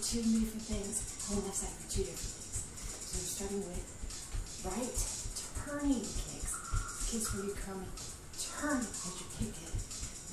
two different things, and left side for two different things. So we're starting with right turning kicks, kicks where you come turn as you kick it.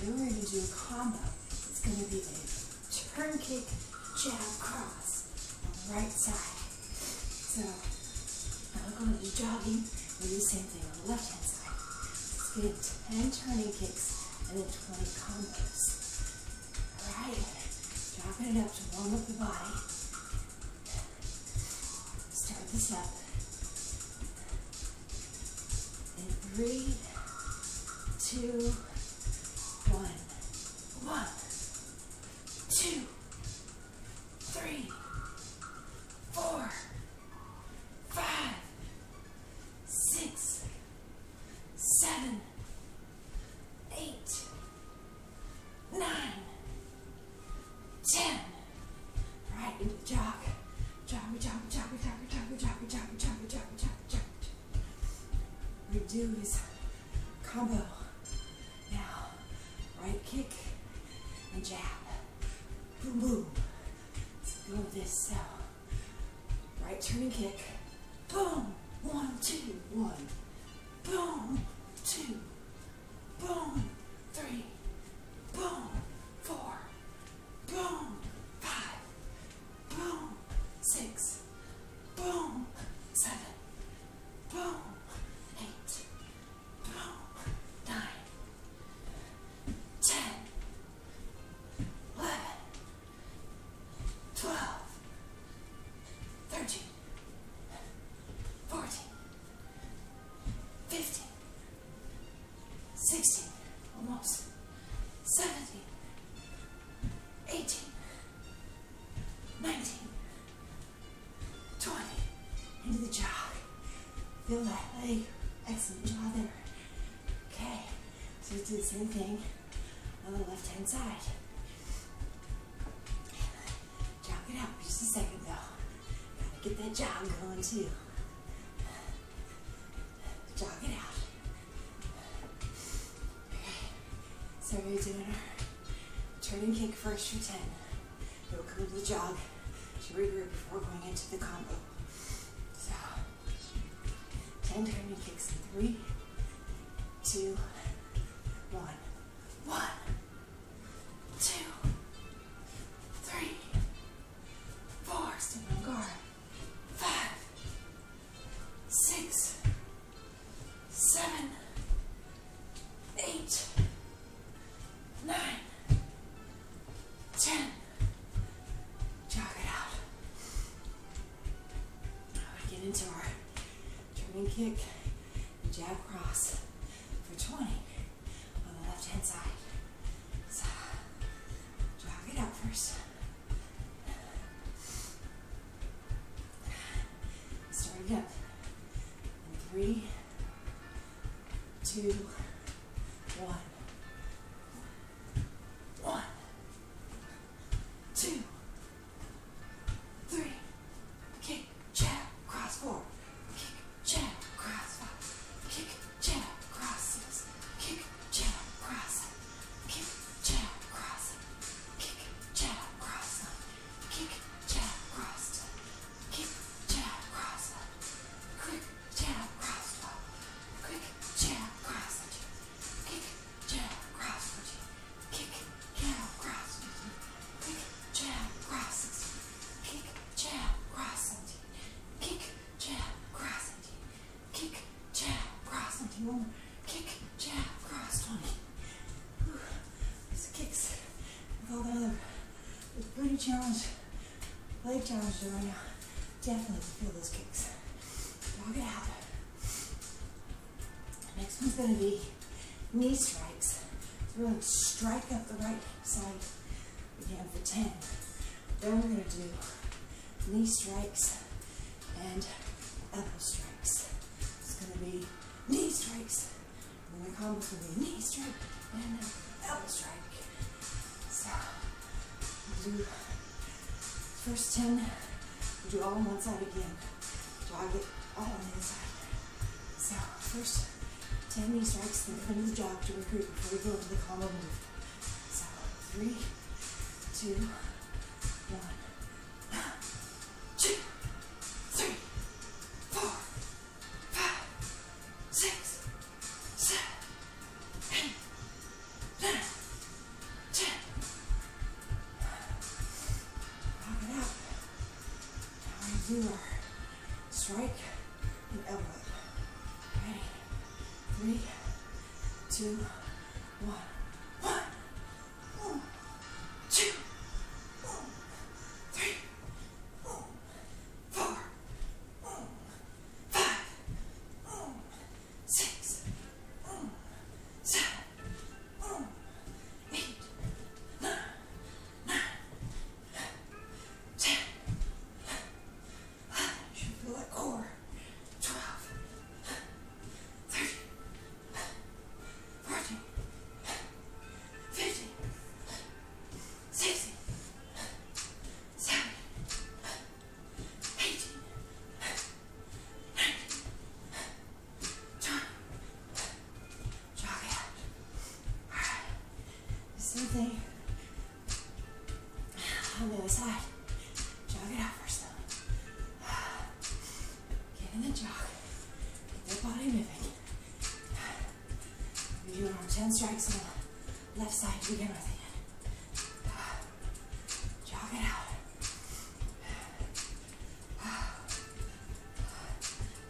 Then we're gonna do a combo. It's gonna be a turn kick, jab, cross on the right side. So we're going to do jogging. We do the same thing on the left hand side. Let's get 10 turning kicks and then 20 combos. Alright, it up to warm up the body. Start this up. In three, two, one. One, jab. Boom, boom. Let's go this. So, right turning kick. Feel that leg. Excellent job there. Okay. So let's do the same thing on the left hand side. Jog it out just a second though. Gotta get that jog going too. Jog it out. Okay. So we're doing our turning kick first for 10. We'll come to the jog to regroup before going into the combo and Henry kicks in. Three, two, kick and jab cross for 20 on the left hand side. So, jog it out first. Start it up. In three, two, Kick, jab, cross twenty. Whew. These kicks with all the other with booty challenge, leg challenge right now. Definitely feel those kicks. Jog it out. Next one's gonna be knee strikes. So we're gonna strike up the right side again for 10. Then we're gonna do knee strikes and elbow strikes. It's gonna be knee strikes. And then the combo's gonna be knee strike and then elbow strike. So we'll do first 10, we'll do all on one side again. Jog it all on the other. So first 10 knee strikes, then come to the jog to recruit before we go into the combo move. So three, two, two, with again. Jog it out.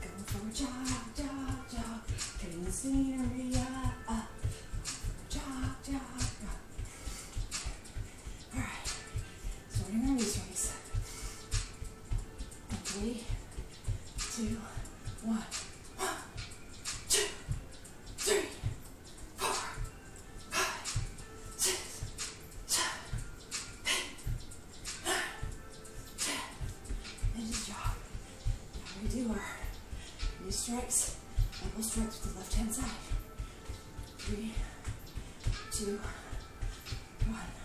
Going for a jog, jog, jog. Getting the scenery do our knee strikes, elbow strikes with the left hand side. Three, two. One,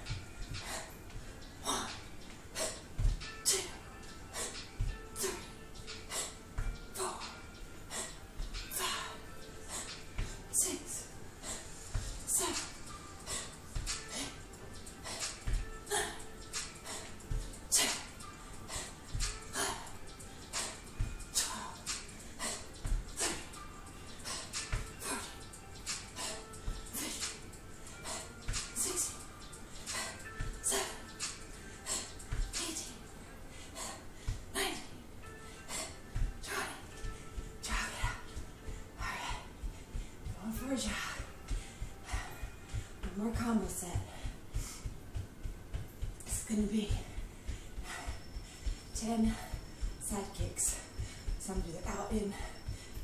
Some do the out in,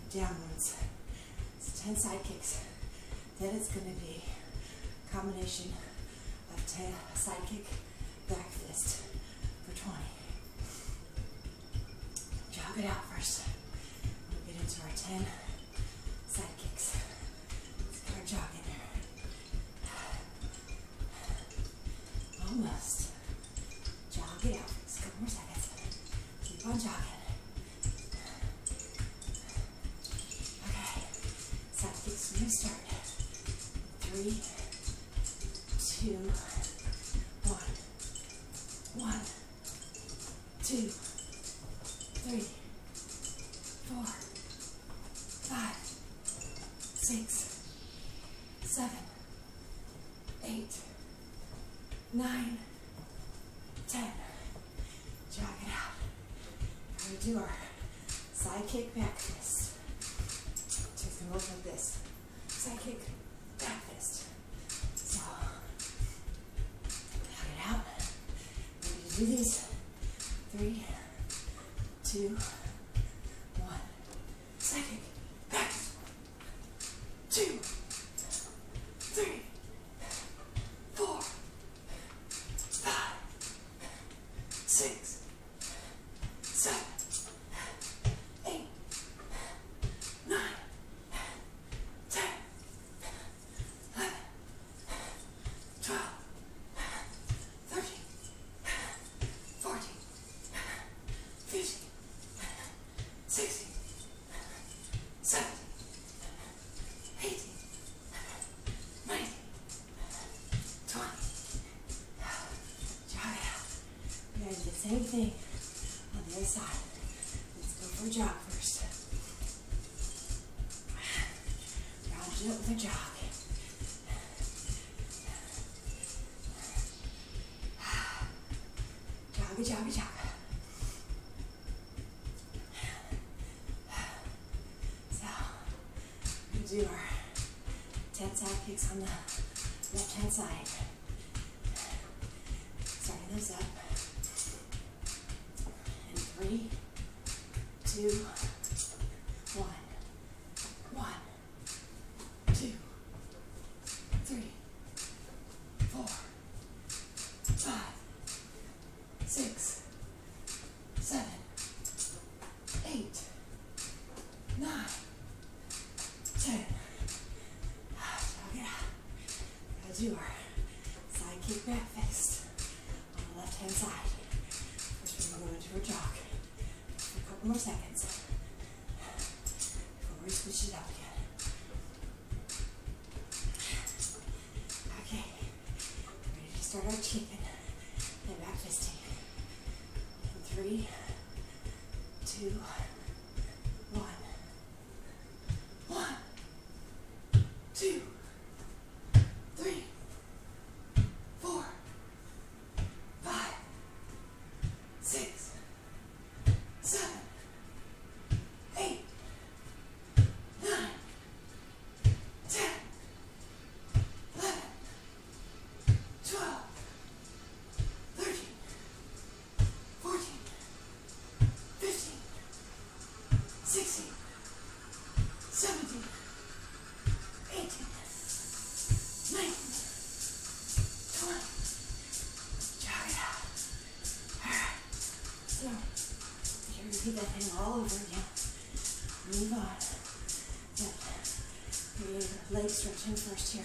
downwards. It's 10 side kicks. Then it's gonna be combination of 10 side kick, back fist for 20. Jog it out first. We'll get into our 10 side kicks. Let's get our jog in there. Almost. Jog it out. Just a couple more seconds. Keep on jogging. Three, two, one. One, two, three, four, five, six, seven, eight, nine, ten. Jog it out. Now we do our side kick back fist. Just look like this. Side kick, back fist. So, jog it out. Ready to do these? Three, two, one. Side kick, back. Two, three, four, five, six, seven, eight, nine, ten, eleven, twelve, thirteen, fourteen, fifteen, sixteen, seventeen, eighteen, nineteen, twenty. same thing on the other side. Let's go for a jog first. Round it up with a jog. Two, one. One, two, three, four, five, six, seven, eight, nine, ten. As you are. Side kick back fist on the left hand side. First we're going to a jog. Couple more seconds. Before we switch it up again. Okay. Ready to start our chicken and back fisting. In three, two, repeat that thing all over again. Move on. Yep. Need leg stretching first here.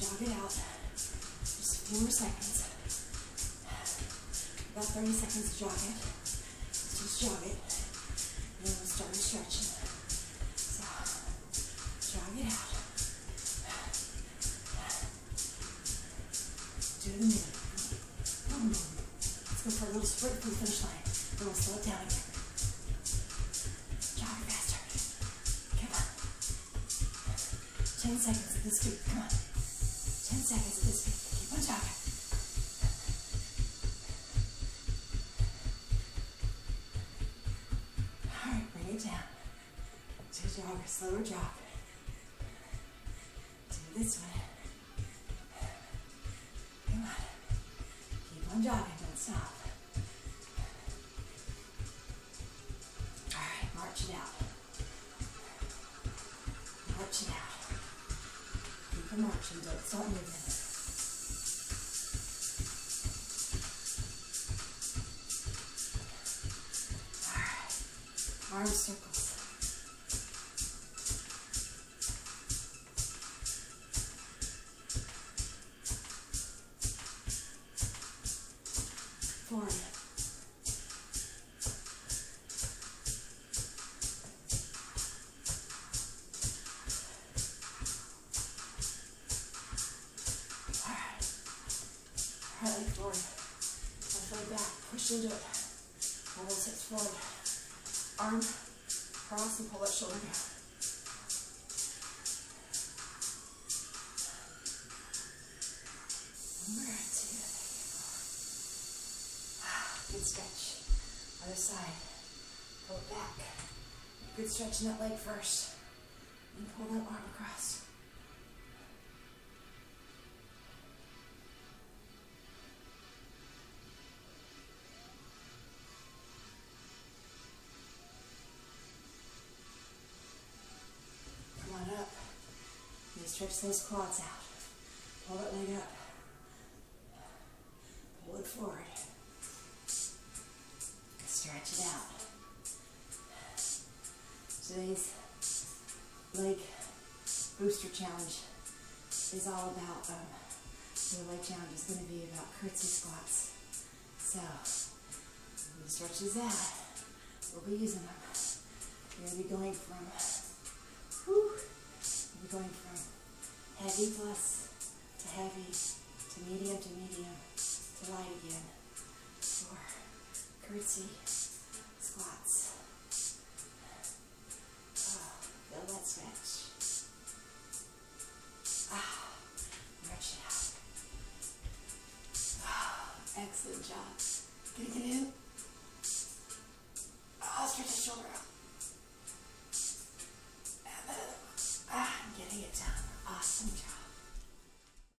Jog it out. Just a few more seconds. About 30 seconds to jog it. Let's just jog it. And then we'll start stretching. So, jog it out. Do the minute. Let's go for a little sprint for the finish line. Then we'll slow it down again. 10 seconds at this speed. Come on. 10 seconds at this speed. Keep on jogging. Alright, bring it down. To jog, a slower jog. Do this one. Come on. Keep on jogging, don't stop. Don't stop moving. Alright. Arm circles. Forward. Good stretch. Other side. Pull it back. Good stretch in that leg first. And pull that arm across. Come on up. You stretch those quads out. Pull that leg up. Leg booster challenge is all about, um, the leg challenge is going to be about curtsy squats. So, the stretches out. We'll be using them. We're going to be going from, be going from heavy plus to heavy to medium to medium to light again for curtsy